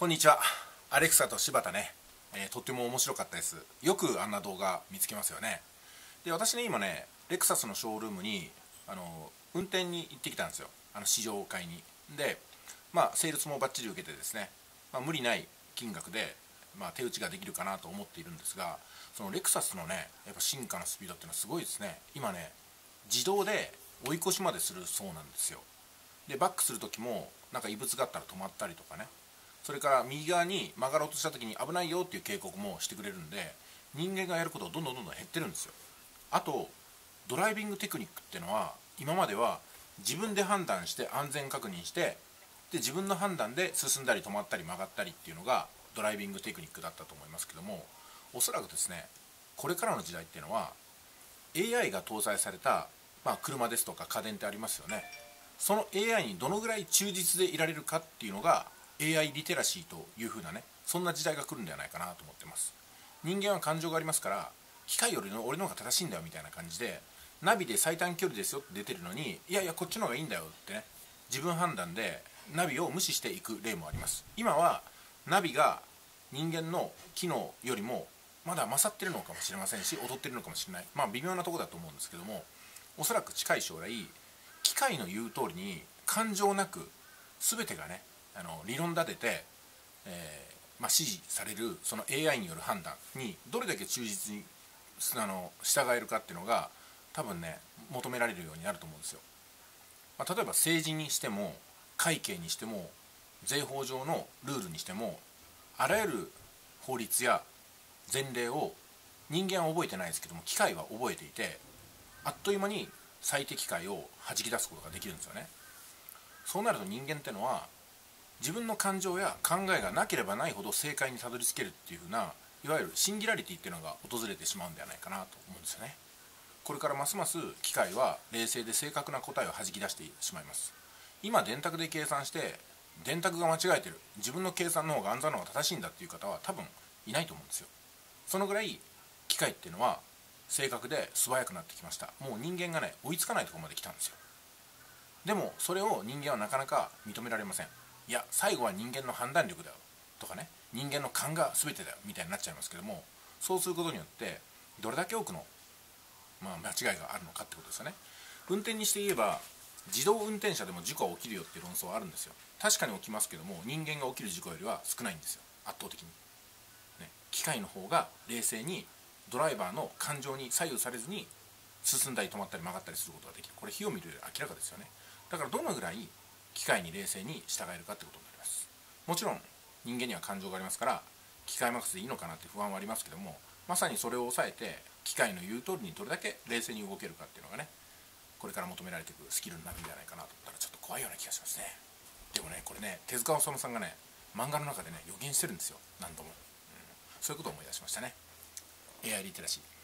こんにちは。アレクサと柴田ね、えー、とっても面白かったです。よくあんな動画見つけますよね。で私ね今ねレクサスのショールームにあの運転に行ってきたんですよ。あの試乗会に。でまあセールスもバッチリ受けてですね、まあ、無理ない金額で、まあ、手打ちができるかなと思っているんですがそのレクサスのねやっぱ進化のスピードっていうのはすごいですね。今ね自動で追い越しまでするそうなんですよ。でバックする時もなんか異物があったら止まったりとかね。それから右側に曲がろうとした時に危ないよっていう警告もしてくれるんで人間がやることどんどんどんどん減ってるんですよ。あとドライビングテクニックっていうのは今までは自分で判断して安全確認してで自分の判断で進んだり止まったり曲がったりっていうのがドライビングテクニックだったと思いますけどもおそらくですねこれからの時代っていうのは AI が搭載された、まあ、車ですとか家電ってありますよね。その AI にどのぐらい忠実でいられるかっていうのが AI リテラシーというふうなねそんな時代が来るんではないかなと思ってます。人間は感情がありますから機械よりの俺の方が正しいんだよみたいな感じでナビで最短距離ですよって出てるのにいやいやこっちの方がいいんだよってね自分判断でナビを無視していく例もあります。今はナビが人間の機能よりもまだ勝ってるのかもしれませんし劣ってるのかもしれない。まあ微妙なとこだと思うんですけどもおそらく近い将来機械の言う通りに感情なく全てがねあの理論立てて、えー、まあ、指示されるその AI による判断にどれだけ忠実にあの従えるかっていうのが多分ね求められるようになると思うんですよ。まあ、例えば政治にしても会計にしても税法上のルールにしてもあらゆる法律や前例を人間は覚えてないですけども機械は覚えていてあっという間に最適解を弾き出すことができるんですよね。そうなると人間ってのは自分の感情や考えがなければないほど正解にたどり着けるっていう風ないわゆるシンギュラリティっていうのが訪れてしまうんではないかなと思うんですよね。これからますます機械は冷静で正確な答えを弾き出してしまいます。今電卓で計算して電卓が間違えてる。自分の計算の方が暗算の方が正しいんだっていう方は多分いないと思うんですよ。そのぐらい機械っていうのは正確で素早くなってきました。もう人間がね追いつかないとこまで来たんですよ。でもそれを人間はなかなか認められません。いや最後は人間の判断力だよ。とかね。人間の勘が全てだよ。みたいになっちゃいますけどもそうすることによってどれだけ多くの、まあ、間違いがあるのかってことですよね。運転にして言えば自動運転車でも事故は起きるよっていう論争はあるんですよ。確かに起きますけども人間が起きる事故よりは少ないんですよ。圧倒的に、ね、機械の方が冷静にドライバーの感情に左右されずに進んだり止まったり曲がったりすることができる。これ火を見るより明らかですよね。だからどのぐらい機械に冷静に従えるかってことになります。もちろん人間には感情がありますから機械任せでいいのかなって不安はありますけどもまさにそれを抑えて機械の言う通りにどれだけ冷静に動けるかっていうのがねこれから求められていくスキルになるんじゃないかなと思ったらちょっと怖いような気がしますね。でもねこれね手塚治虫さんがね漫画の中でね予言してるんですよ。何度も、うん、そういうことを思い出しましたね。AI リテラシー。